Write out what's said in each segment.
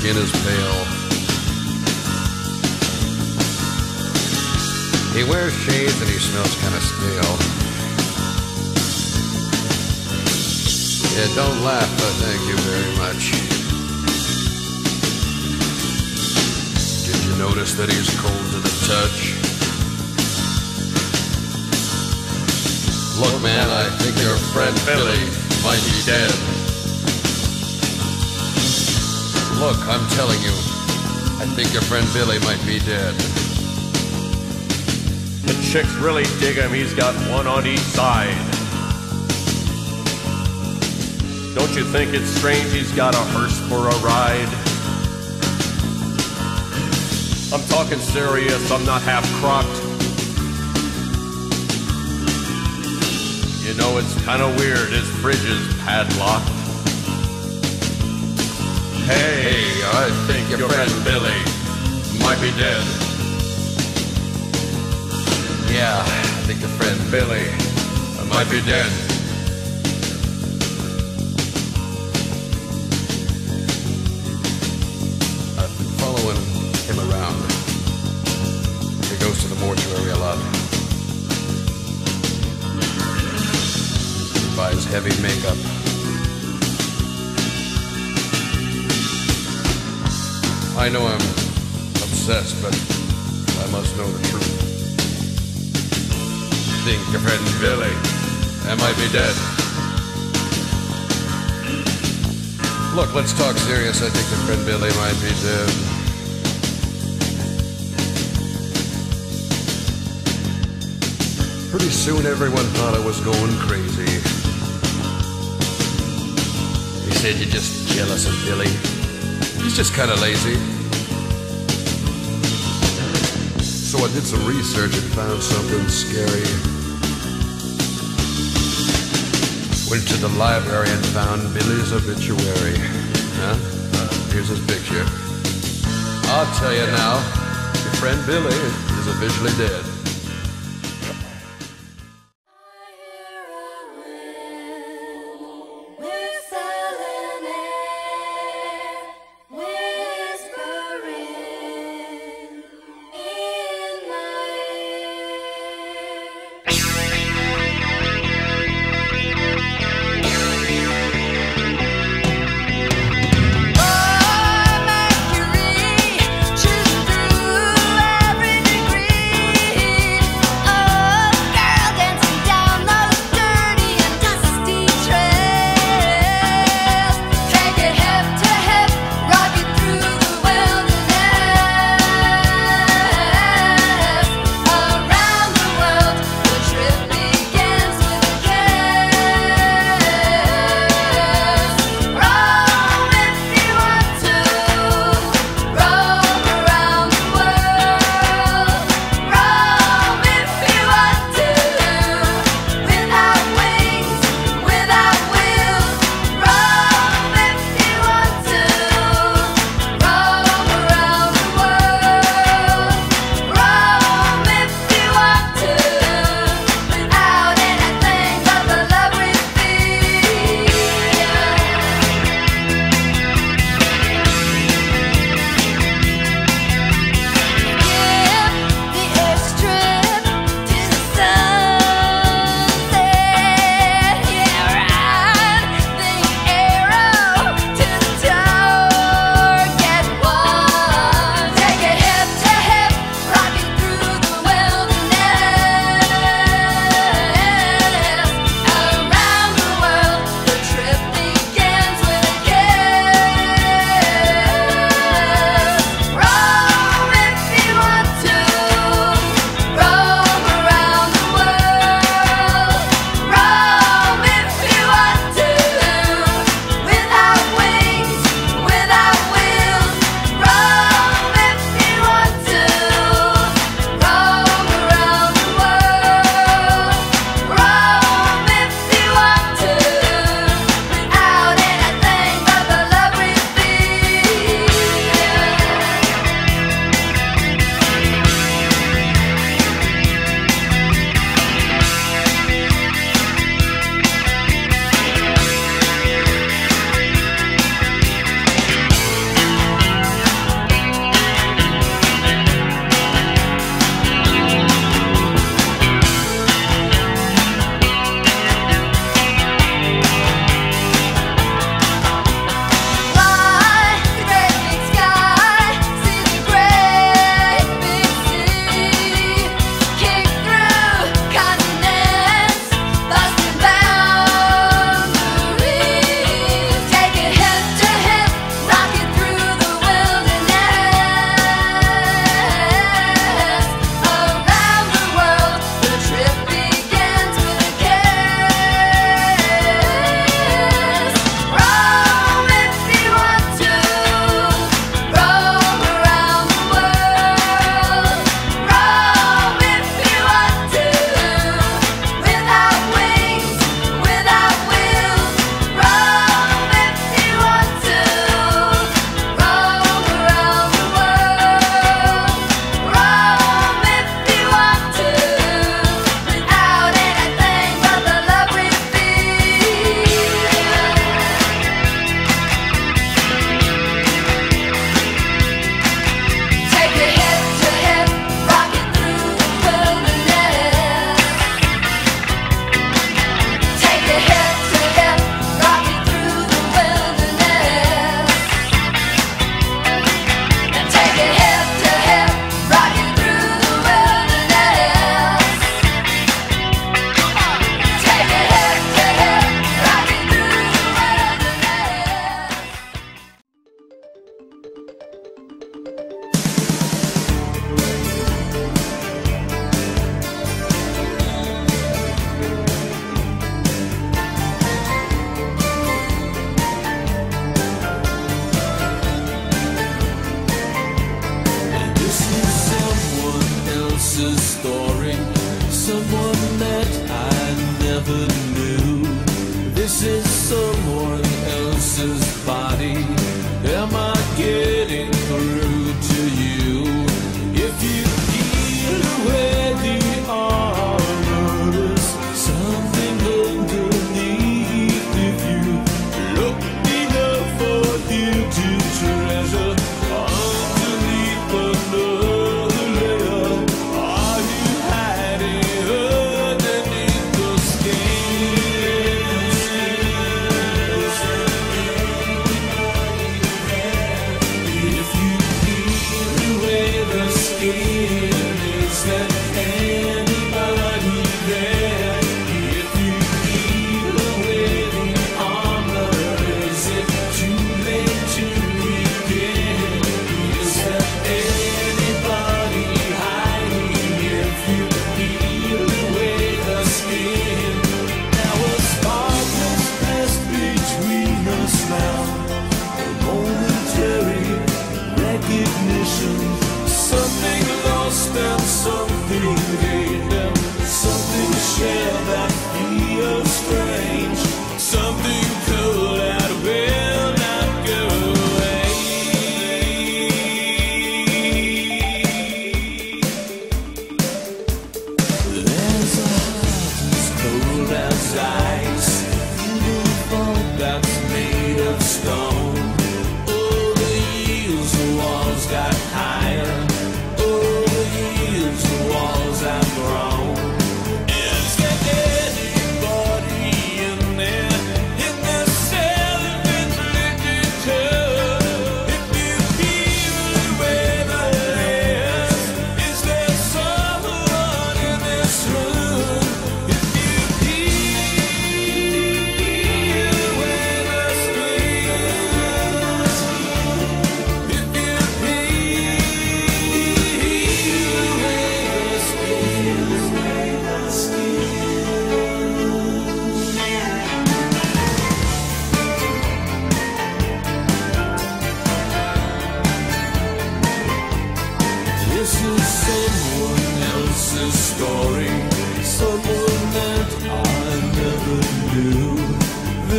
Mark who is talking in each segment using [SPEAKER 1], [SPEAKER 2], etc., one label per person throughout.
[SPEAKER 1] skin is pale. He wears shades and he smells kind of stale. Yeah, don't laugh, but thank you very much. Did you notice that he's cold to the touch? Look, man, I think your friend Billy might be dead. Look, I'm telling you, I think your friend Billy might be dead.
[SPEAKER 2] The chicks really dig him, he's got one on each side. Don't you think it's strange he's got a hearse for a ride? I'm talking serious, I'm not half crocked. You know, it's kinda weird, his fridge is padlocked. Hey, I think your friend Billy might be dead.
[SPEAKER 1] Yeah, I think your friend Billy
[SPEAKER 2] Might be dead.
[SPEAKER 1] I've been following him around. He goes to the mortuary a lot. He buys heavy makeup. I know I'm obsessed, but I must know the truth. Think your friend Billy I might be dead. Look, let's talk serious. I think your friend Billy might be dead. Pretty soon everyone thought I was going crazy. He said you're just jealous of Billy. He's just kind of lazy. I did some research and found something scary. Went to the library and found Billy's obituary. Huh? Uh, here's his picture. I'll tell you now, your friend Billy is officially dead.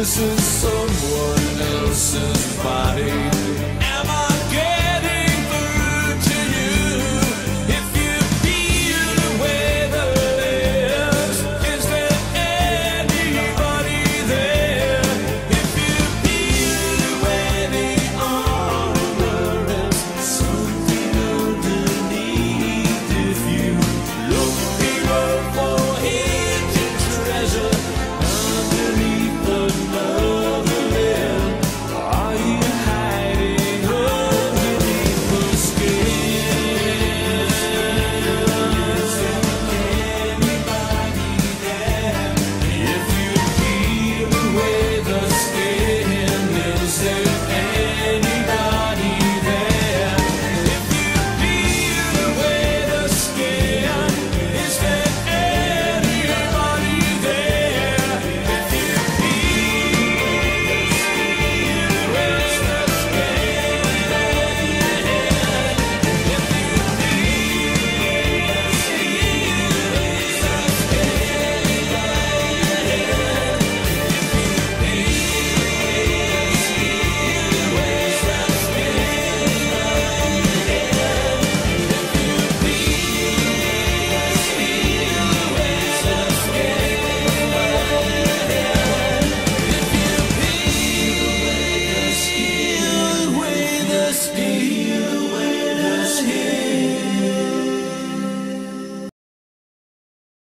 [SPEAKER 3] This is someone else's body.